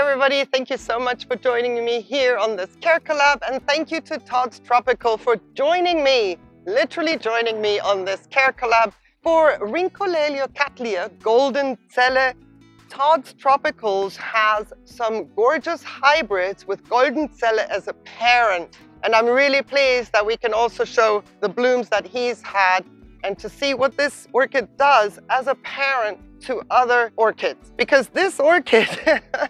Everybody, thank you so much for joining me here on this Care Collab and thank you to Todd's Tropical for joining me, literally joining me on this Care Collab for Rhyncholaeliocattleya Golden Zelle. Todd's Tropicals has some gorgeous hybrids with Goldenzelle as a parent and I'm really pleased that we can also show the blooms that he's had and to see what this orchid does as a parent to other orchids. Because this orchid,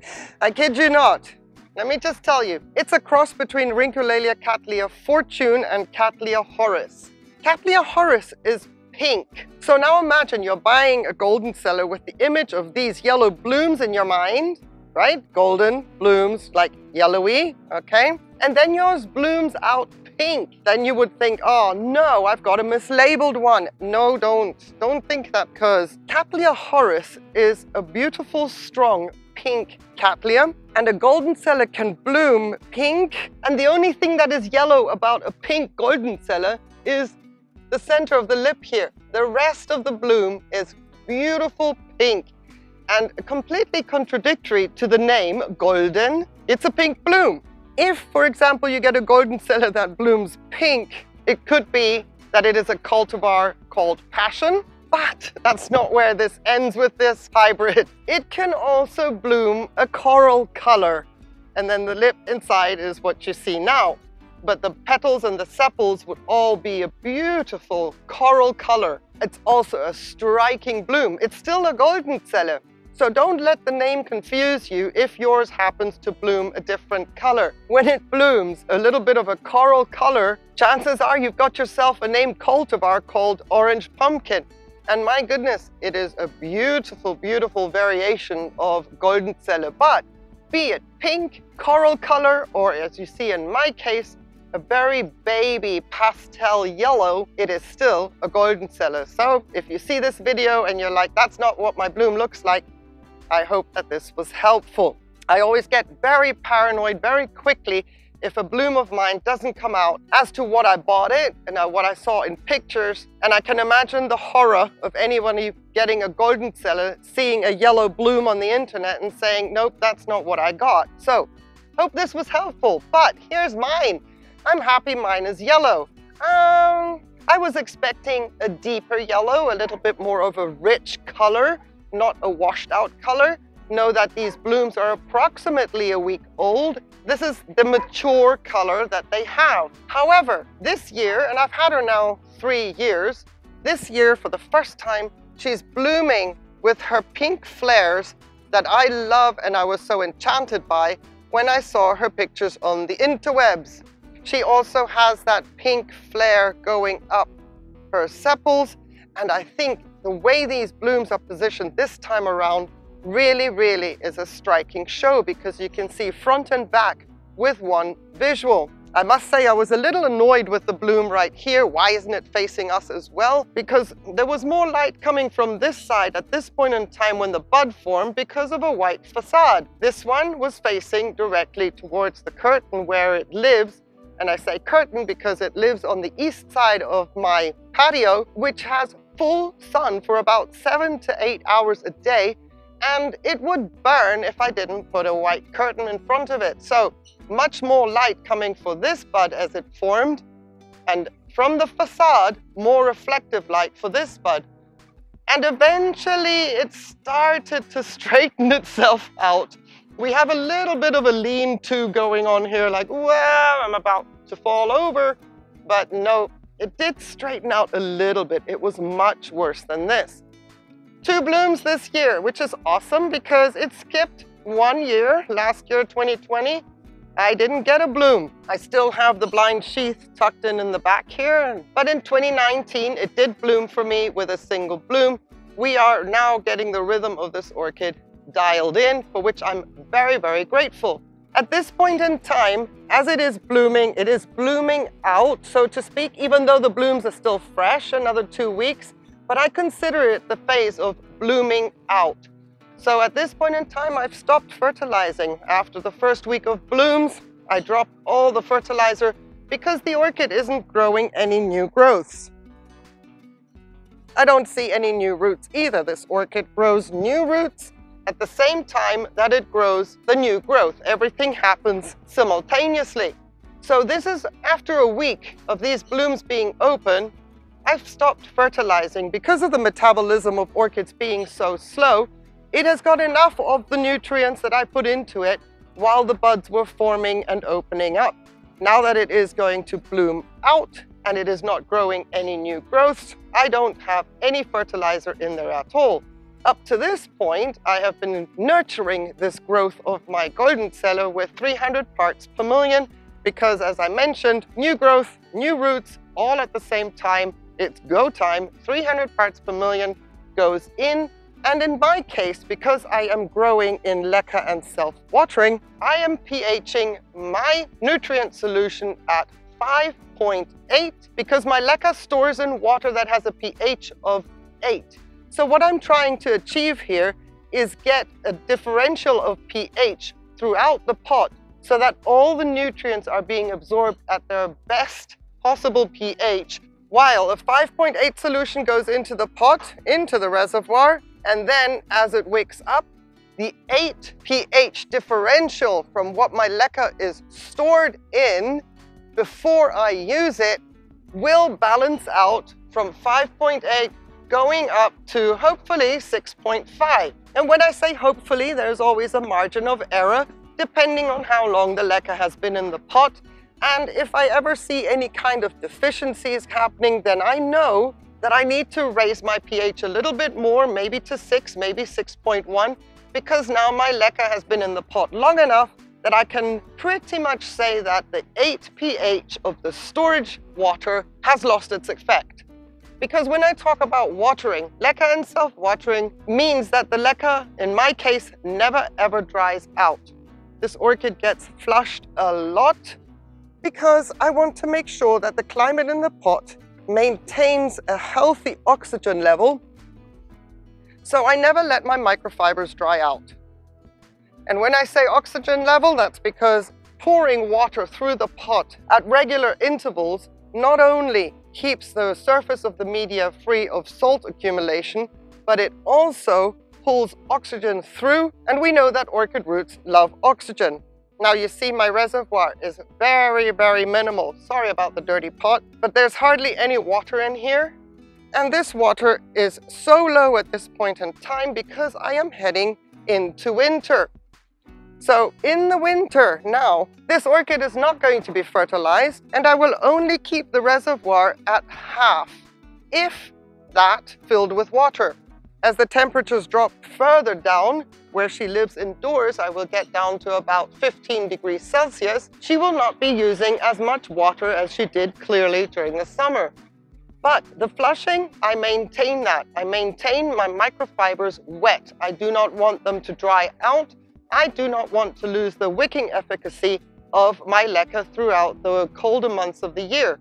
I kid you not, let me just tell you, it's a cross between Rhyncholaeliocattleya Fortune and Cattleya Horace. Cattleya Horace is pink. So now imagine you're buying a Goldenzelle with the image of these yellow blooms in your mind, right? Golden blooms, like yellowy, okay? And then yours blooms out pink, then you would think, oh no, I've got a mislabeled one. No, don't. Don't think that because Cattleya Horace is a beautiful, strong pink Cattleya and a Goldenzelle can bloom pink. And the only thing that is yellow about a pink Goldenzelle is the center of the lip here. The rest of the bloom is beautiful pink and completely contradictory to the name golden. It's a pink bloom. If, for example, you get a Goldenzelle that blooms pink, it could be that it is a cultivar called Passion, but that's not where this ends with this hybrid. It can also bloom a coral color, and then the lip inside is what you see now. But the petals and the sepals would all be a beautiful coral color. It's also a striking bloom. It's still a Goldenzelle, so don't let the name confuse you if yours happens to bloom a different color. When it blooms a little bit of a coral color, chances are you've got yourself a named cultivar called orange pumpkin. And my goodness, it is a beautiful, beautiful variation of golden Zelle. But be it pink, coral color, or as you see in my case, a very baby pastel yellow, it is still a Goldenzelle. So if you see this video and you're like, that's not what my bloom looks like, I hope that this was helpful. I always get very paranoid very quickly if a bloom of mine doesn't come out as to what I bought it and uh, what I saw in pictures. And I can imagine the horror of anyone getting a Goldenzelle, seeing a yellow bloom on the internet and saying, nope, that's not what I got. So hope this was helpful, but here's mine. I'm happy mine is yellow. Um, I was expecting a deeper yellow, a little bit more of a rich color not a washed out color. Know that these blooms are approximately a week old. This is the mature color that they have. However, this year, and I've had her now three years, this year for the first time, she's blooming with her pink flares that I love and I was so enchanted by when I saw her pictures on the interwebs. She also has that pink flare going up her sepals and I think the way these blooms are positioned this time around really, really is a striking show because you can see front and back with one visual. I must say I was a little annoyed with the bloom right here. Why isn't it facing us as well? Because there was more light coming from this side at this point in time when the bud formed because of a white facade. This one was facing directly towards the curtain where it lives. And I say curtain because it lives on the east side of my patio, which has full sun for about seven to eight hours a day and it would burn if I didn't put a white curtain in front of it. So much more light coming for this bud as it formed and from the facade, more reflective light for this bud. And eventually it started to straighten itself out. We have a little bit of a lean-to going on here, like, well, I'm about to fall over, but no, it did straighten out a little bit. It was much worse than this. Two blooms this year, which is awesome because it skipped one year, last year, 2020. I didn't get a bloom. I still have the blind sheath tucked in in the back here. But in 2019, it did bloom for me with a single bloom. We are now getting the rhythm of this orchid dialed in, for which I'm very, very grateful. At this point in time, as it is blooming, it is blooming out, so to speak, even though the blooms are still fresh, another two weeks, but I consider it the phase of blooming out. So at this point in time, I've stopped fertilizing. After the first week of blooms, I drop all the fertilizer because the orchid isn't growing any new growths. I don't see any new roots either. This orchid grows new roots at the same time that it grows the new growth. Everything happens simultaneously. So this is after a week of these blooms being open, I've stopped fertilizing because of the metabolism of orchids being so slow. It has got enough of the nutrients that I put into it while the buds were forming and opening up. Now that it is going to bloom out and it is not growing any new growths, I don't have any fertilizer in there at all. Up to this point, I have been nurturing this growth of my Goldenzelle with 300 parts per million because as I mentioned, new growth, new roots, all at the same time. It's go time, 300 parts per million goes in and in my case, because I am growing in leca and self-watering, I am pHing my nutrient solution at 5.8 because my leca stores in water that has a pH of 8. So what I'm trying to achieve here is get a differential of pH throughout the pot so that all the nutrients are being absorbed at their best possible pH while a 5.8 solution goes into the pot, into the reservoir, and then as it wicks up, the 8 pH differential from what my leca is stored in before I use it will balance out from 5.8 going up to hopefully 6.5. And when I say hopefully, there's always a margin of error depending on how long the leca has been in the pot. And if I ever see any kind of deficiencies happening, then I know that I need to raise my pH a little bit more, maybe to 6, maybe 6.1, because now my leca has been in the pot long enough that I can pretty much say that the 8 pH of the storage water has lost its effect. Because when I talk about watering, leca and self-watering means that the leca, in my case, never ever dries out. This orchid gets flushed a lot because I want to make sure that the climate in the pot maintains a healthy oxygen level, so I never let my microfibers dry out. And when I say oxygen level, that's because pouring water through the pot at regular intervals not only keeps the surface of the media free of salt accumulation, but it also pulls oxygen through, and we know that orchid roots love oxygen. Now you see my reservoir is very, very minimal. Sorry about the dirty pot, but there's hardly any water in here. And this water is so low at this point in time because I am heading into winter. So in the winter now, this orchid is not going to be fertilized and I will only keep the reservoir at half, if that filled with water. As the temperatures drop further down, where she lives indoors, I will get down to about 15 degrees Celsius. She will not be using as much water as she did clearly during the summer. But the flushing, I maintain that. I maintain my microfibers wet. I do not want them to dry out. I do not want to lose the wicking efficacy of my leca throughout the colder months of the year.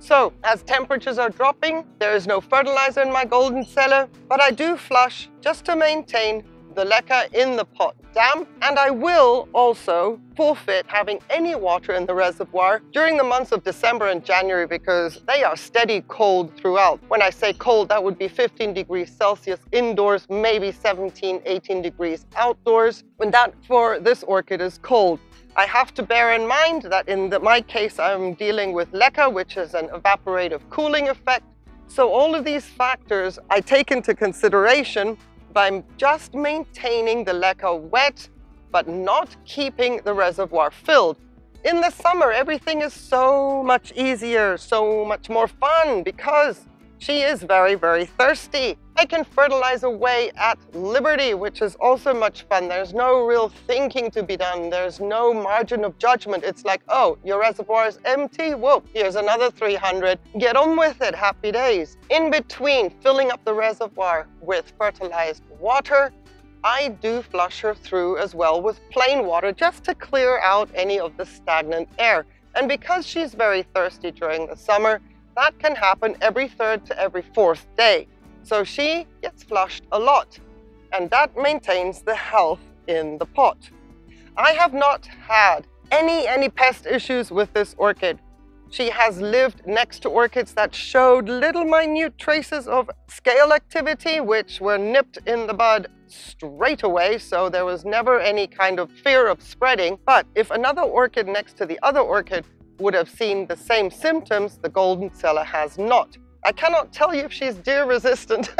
So as temperatures are dropping, there is no fertilizer in my Goldenzelle, but I do flush just to maintain the leca in the pot damp and I will also forfeit having any water in the reservoir during the months of December and January because they are steady cold throughout. When I say cold, that would be 15 degrees Celsius indoors, maybe 17, 18 degrees outdoors. When that for this orchid is cold. I have to bear in mind that in the, my case, I'm dealing with leca, which is an evaporative cooling effect. So all of these factors I take into consideration by just maintaining the leca wet, but not keeping the reservoir filled. In the summer, everything is so much easier, so much more fun because she is very, very thirsty. I can fertilize away at liberty, which is also much fun. There's no real thinking to be done. There's no margin of judgment. It's like, oh, your reservoir is empty? Whoa, here's another 300. Get on with it, happy days. In between filling up the reservoir with fertilized water, I do flush her through as well with plain water just to clear out any of the stagnant air. And because she's very thirsty during the summer, that can happen every third to every fourth day. So she gets flushed a lot, and that maintains the health in the pot. I have not had any, any pest issues with this orchid. She has lived next to orchids that showed little minute traces of scale activity, which were nipped in the bud straight away, so there was never any kind of fear of spreading. But if another orchid next to the other orchid would have seen the same symptoms, the Goldenzelle has not. I cannot tell you if she's deer resistant.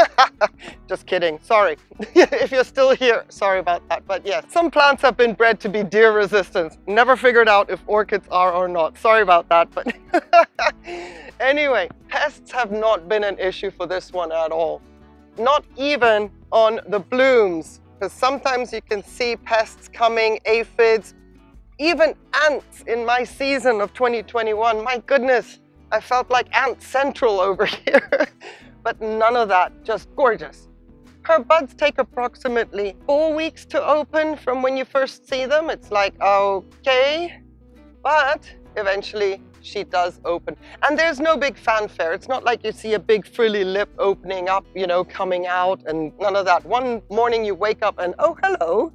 Just kidding, sorry. if you're still here, sorry about that. But yes, some plants have been bred to be deer resistant. Never figured out if orchids are or not. Sorry about that, but anyway, pests have not been an issue for this one at all. Not even on the blooms, because sometimes you can see pests coming, aphids, even ants in my season of 2021. My goodness, I felt like Ant Central over here. but none of that, just gorgeous. Her buds take approximately four weeks to open from when you first see them. It's like, okay, but eventually she does open. And there's no big fanfare. It's not like you see a big frilly lip opening up, you know, coming out and none of that. One morning you wake up and, oh, hello,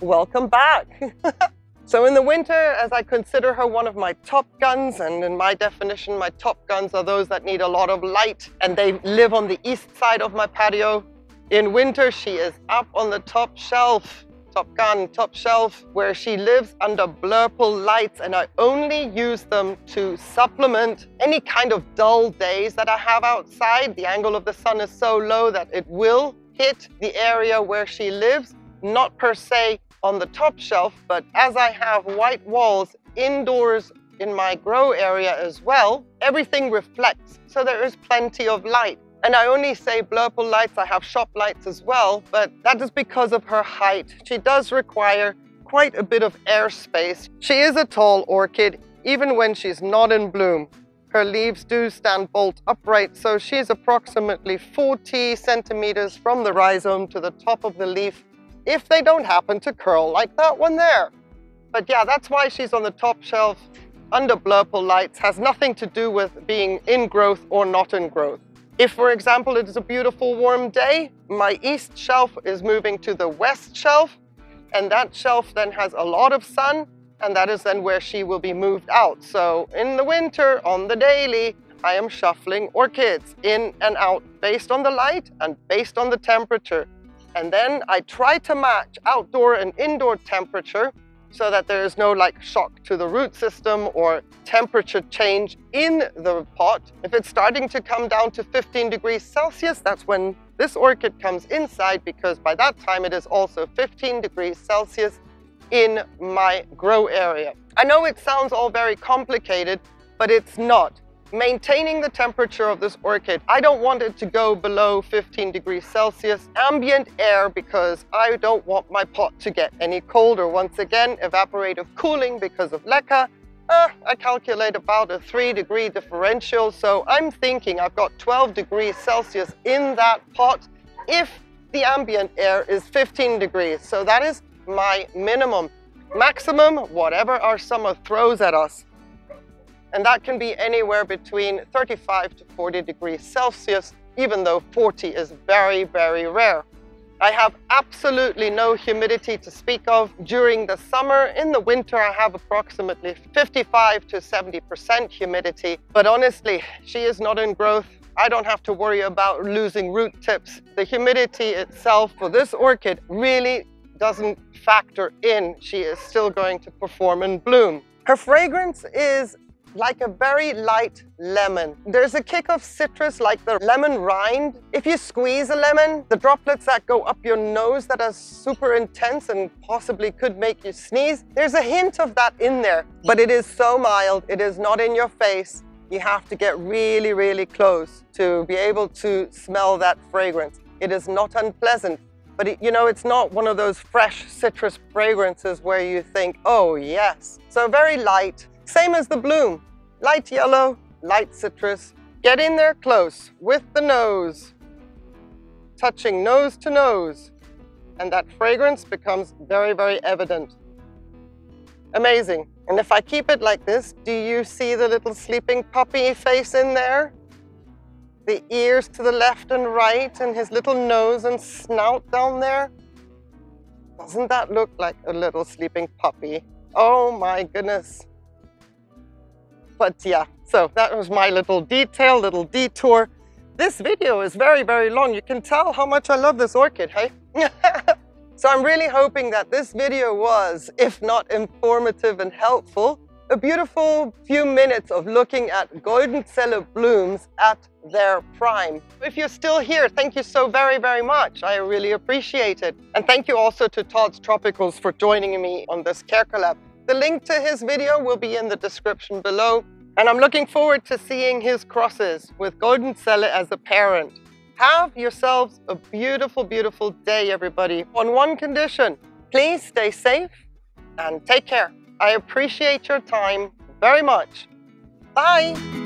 welcome back. So in the winter, as I consider her one of my top guns, and in my definition, my top guns are those that need a lot of light, and they live on the east side of my patio. In winter, she is up on the top shelf, top gun, top shelf, where she lives under blurple lights, and I only use them to supplement any kind of dull days that I have outside. The angle of the sun is so low that it will hit the area where she lives, not per se on the top shelf, but as I have white walls indoors in my grow area as well, everything reflects, so there is plenty of light. And I only say blurple lights, I have shop lights as well, but that is because of her height. She does require quite a bit of airspace. She is a tall orchid, even when she's not in bloom. Her leaves do stand bolt upright, so she's approximately 40 centimeters from the rhizome to the top of the leaf if they don't happen to curl like that one there. But yeah, that's why she's on the top shelf under blurple lights, has nothing to do with being in growth or not in growth. If, for example, it is a beautiful warm day, my east shelf is moving to the west shelf, and that shelf then has a lot of sun, and that is then where she will be moved out. So in the winter, on the daily, I am shuffling orchids in and out based on the light and based on the temperature. And then I try to match outdoor and indoor temperature so that there is no like shock to the root system or temperature change in the pot. If it's starting to come down to 15 degrees Celsius, that's when this orchid comes inside because by that time it is also 15 degrees Celsius in my grow area. I know it sounds all very complicated, but it's not maintaining the temperature of this orchid. I don't want it to go below 15 degrees Celsius. Ambient air because I don't want my pot to get any colder. Once again, evaporative cooling because of LECA. Uh, I calculate about a 3 degree differential, so I'm thinking I've got 12 degrees Celsius in that pot if the ambient air is 15 degrees. So that is my minimum. Maximum, whatever our summer throws at us. And that can be anywhere between 35 to 40 degrees Celsius, even though 40 is very, very rare. I have absolutely no humidity to speak of during the summer. In the winter, I have approximately 55 to 70% humidity. But honestly, she is not in growth. I don't have to worry about losing root tips. The humidity itself for this orchid really doesn't factor in. She is still going to perform and bloom. Her fragrance is like a very light lemon. There's a kick of citrus like the lemon rind. If you squeeze a lemon, the droplets that go up your nose that are super intense and possibly could make you sneeze, there's a hint of that in there, but it is so mild, it is not in your face. You have to get really, really close to be able to smell that fragrance. It is not unpleasant, but it, you know, it's not one of those fresh citrus fragrances where you think, oh yes. So very light, same as the bloom, light yellow, light citrus. Get in there close with the nose, touching nose to nose, and that fragrance becomes very, very evident. Amazing. And if I keep it like this, do you see the little sleeping puppy face in there? The ears to the left and right and his little nose and snout down there? Doesn't that look like a little sleeping puppy? Oh my goodness. But yeah, so that was my little detail, little detour. This video is very, very long. You can tell how much I love this orchid, hey? so I'm really hoping that this video was, if not informative and helpful, a beautiful few minutes of looking at Goldenzelle blooms at their prime. If you're still here, thank you so very, very much. I really appreciate it. And thank you also to Todd's Tropicals for joining me on this care collab. The link to his video will be in the description below. And I'm looking forward to seeing his crosses with Golden Goldenzelle as a parent. Have yourselves a beautiful, beautiful day, everybody. On one condition, please stay safe and take care. I appreciate your time very much. Bye.